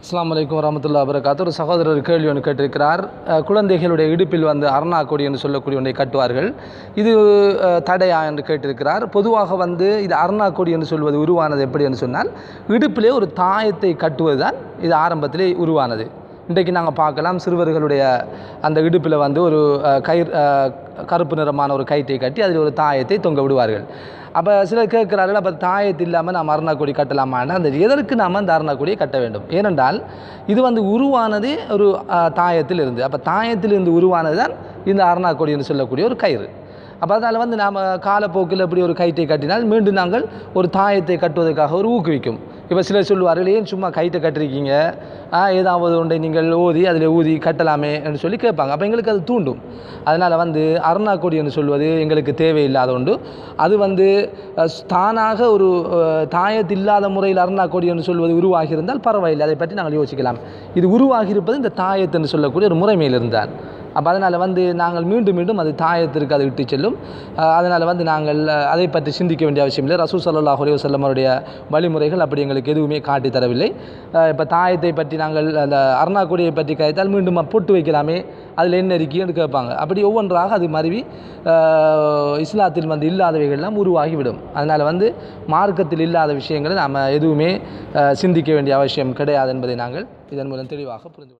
அஸ்லாம் வலைக்கம் வரமத்துல்லா வரகாத்து ஒரு சகோதரர் கேள்வி ஒன்று கேட்டிருக்கிறார். குழந்தைகளுடைய இடுப்பில் வந்து அருணா கொடி என்று சொல்லக்கூடிய ஒன்றை கட்டுவார்கள். இது தடையா என்று கேட்டிருக்கிறார். பொதுவாக வந்து இது அருணா கொடி என்று சொல்வது உருவானது எப்படி என்று சொன்னால் இடுப்பிலே ஒரு தாயத்தை கட்டுவது தான் இது ஆரம்பத்திலே உருவானது. இன்றைக்கு நாங்கள் பார்க்கலாம். சிறுவர்களுடைய அந்த இடுப்பில் வந்து ஒரு கயிறு கருப்பு நிறமான ஒரு கயிற்றை கட்டி அதில் ஒரு தாயத்தை தொங்க விடுவார்கள். அப்போ சிலர் கேட்குறார்கள் அப்போ தாயத்து இல்லாமல் நாம் அருணாக்கொடி கட்டலாமான்னு அந்த எதற்கு நாம் அந்த அருணாக்கொடியை கட்ட வேண்டும்? ஏனென்றால் இது வந்து உருவானதே ஒரு தாயத்தில் இருந்து அப்போ தாயத்தில் இருந்து உருவானது தான் இந்த அருணாக்கொடி என்று சொல்லக்கூடிய ஒரு கயிறு. அப்போ அதனால் வந்து நாம் காலப்போக்கில் இப்படி ஒரு கயிற்றை கட்டினால் மீண்டும் நாங்கள் ஒரு தாயத்தை கட்டுவதற்காக ஒரு ஊக்குவிக்கும். இப்போ சிலர் சொல்லுவார்கள் ஏன் சும்மா கைட்டை கட்டிருக்கீங்க. ஏதாவது ஒன்றை நீங்கள் ஓதி அதில் ஊதி கட்டலாமே என்று சொல்லி கேட்பாங்க. அப்போ எங்களுக்கு அது தூண்டும். அதனால் வந்து அருணாக்கொடி என்று சொல்வது எங்களுக்கு தேவையில்லாத ஒன்று. அது வந்து தானாக ஒரு தாயத்தில்லாத தாயத்து இல்லாத முறையில் அருணாக்கொடி என்று சொல்வது உருவாகியிருந்தால் பரவாயில்லை. அதை பற்றி நாங்கள் யோசிக்கலாம். இது உருவாகியிருப்பது இந்த தாயத்து என்று சொல்லக்கூடிய ஒரு முறைமையிலிருந்தான் அப்போ அதனால் வந்து நாங்கள் மீண்டும் மீண்டும் அது தாயத்திற்கு அது விட்டு செல்லும். அதனால் வந்து நாங்கள் அதை பற்றி சிந்திக்க வேண்டிய அவசியம் இல்லை. ரசூ சல்லாஹ் அலைஹி வஸல்லம் அவருடைய வழிமுறைகள் அப்படி எங்களுக்கு எதுவுமே காட்டி தரவில்லை. இப்போ தாயத்தை பற்றி நாங்கள் அந்த அருணாக்குடியை பற்றி கதைத்தால் மீண்டும் பொட்டு வைக்கலாமே. அதில் என்ன இருக்குன்னு கேட்பாங்க. அப்படி ஒவ்வொன்றாக அது மருவி இஸ்லாத்தில் வந்து இல்லாதவைகள்லாம் உருவாகிவிடும். அதனால் வந்து மார்க்கத்தில் இல்லாத விஷயங்களை நாம் எதுவுமே சிந்திக்க வேண்டிய அவசியம் கிடையாது என்பதை நாங்கள் இதன் மூலம் தெளிவாக புரிந்து